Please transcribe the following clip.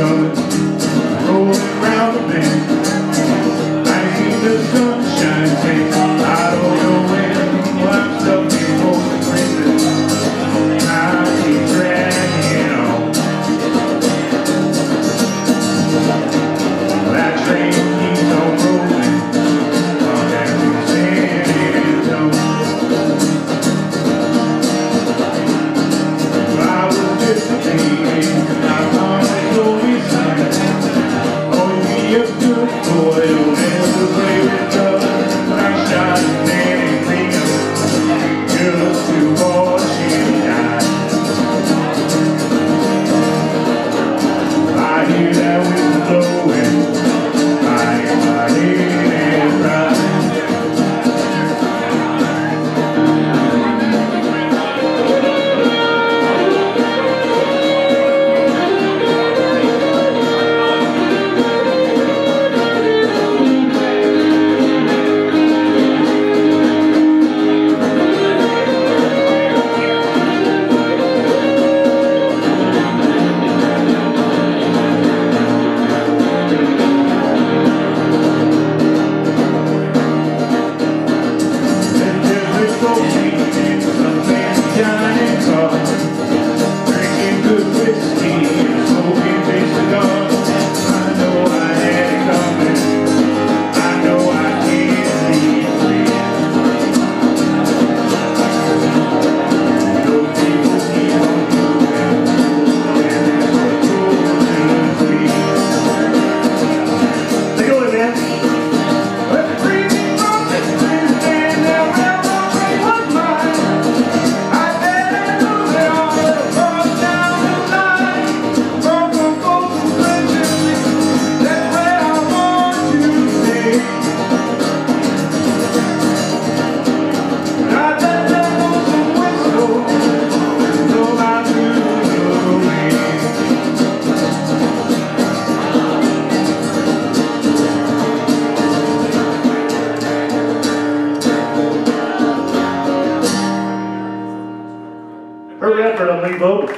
sun невесту твою vamos.